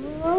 Whoa.